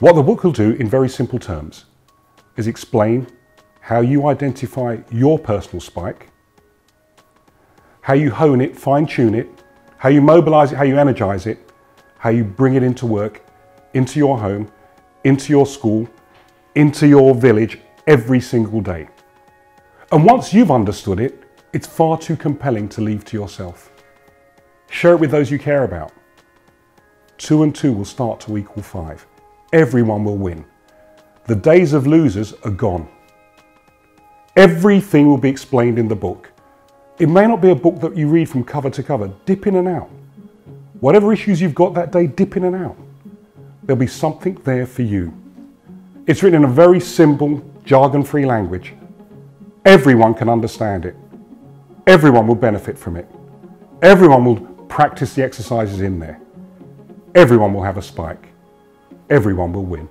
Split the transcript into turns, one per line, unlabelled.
What the book will do in very simple terms is explain how you identify your personal spike, how you hone it, fine tune it, how you mobilize it, how you energize it, how you bring it into work, into your home, into your school, into your village every single day. And once you've understood it, it's far too compelling to leave to yourself. Share it with those you care about. Two and two will start to equal five. Everyone will win. The days of losers are gone. Everything will be explained in the book. It may not be a book that you read from cover to cover, dip in and out. Whatever issues you've got that day, dip in and out. There'll be something there for you. It's written in a very simple, jargon free language. Everyone can understand it. Everyone will benefit from it. Everyone will practice the exercises in there. Everyone will have a spike. Everyone will win.